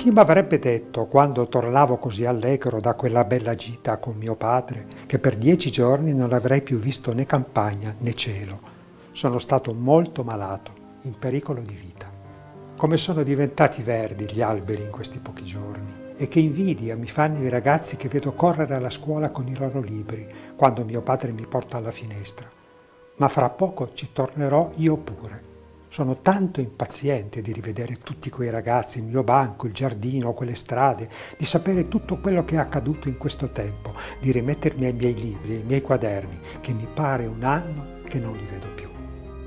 Chi mi avrebbe detto, quando tornavo così allegro da quella bella gita con mio padre, che per dieci giorni non avrei più visto né campagna né cielo. Sono stato molto malato, in pericolo di vita. Come sono diventati verdi gli alberi in questi pochi giorni e che invidia mi fanno i ragazzi che vedo correre alla scuola con i loro libri quando mio padre mi porta alla finestra. Ma fra poco ci tornerò io pure. Sono tanto impaziente di rivedere tutti quei ragazzi, il mio banco, il giardino, quelle strade, di sapere tutto quello che è accaduto in questo tempo, di rimettermi ai miei libri, ai miei quaderni, che mi pare un anno che non li vedo più.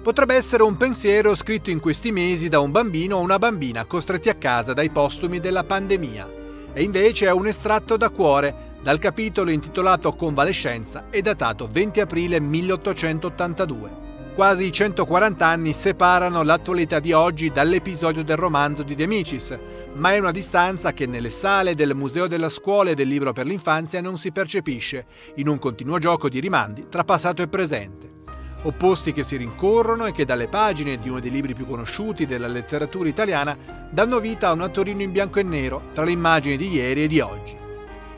Potrebbe essere un pensiero scritto in questi mesi da un bambino o una bambina costretti a casa dai postumi della pandemia e invece è un estratto da cuore dal capitolo intitolato Convalescenza e datato 20 aprile 1882. Quasi 140 anni separano l'attualità di oggi dall'episodio del romanzo di De Amicis, ma è una distanza che nelle sale del Museo della Scuola e del Libro per l'Infanzia non si percepisce, in un continuo gioco di rimandi tra passato e presente opposti che si rincorrono e che dalle pagine di uno dei libri più conosciuti della letteratura italiana danno vita a una Torino in bianco e nero tra le immagini di ieri e di oggi.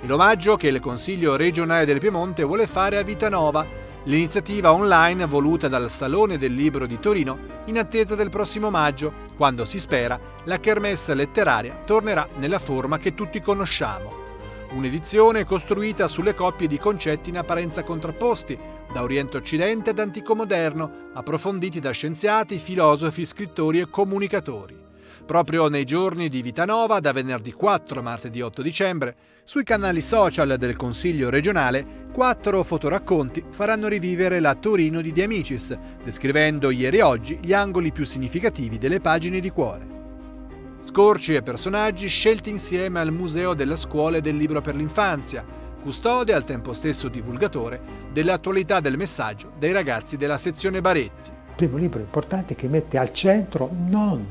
E l'omaggio che il Consiglio regionale del Piemonte vuole fare a Vita Nova, l'iniziativa online voluta dal Salone del Libro di Torino in attesa del prossimo maggio, quando si spera la kermesse letteraria tornerà nella forma che tutti conosciamo. Un'edizione costruita sulle coppie di concetti in apparenza contrapposti, da Oriente Occidente ad Antico Moderno, approfonditi da scienziati, filosofi, scrittori e comunicatori. Proprio nei giorni di Vitanova, da venerdì 4 a martedì 8 dicembre, sui canali social del Consiglio regionale, quattro fotoracconti faranno rivivere la Torino di De Amicis, descrivendo ieri e oggi gli angoli più significativi delle pagine di cuore. Scorci e personaggi scelti insieme al Museo della Scuola e del Libro per l'Infanzia, custode e al tempo stesso divulgatore dell'attualità del messaggio dei ragazzi della sezione Baretti. Il primo libro importante che mette al centro non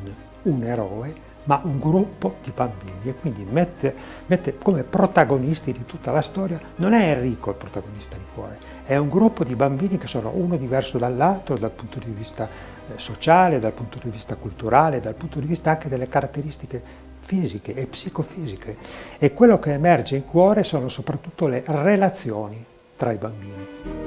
un eroe, ma un gruppo di bambini e quindi mette, mette, come protagonisti di tutta la storia, non è Enrico il protagonista di cuore, è un gruppo di bambini che sono uno diverso dall'altro dal punto di vista eh, sociale, dal punto di vista culturale, dal punto di vista anche delle caratteristiche fisiche e psicofisiche. E quello che emerge in cuore sono soprattutto le relazioni tra i bambini.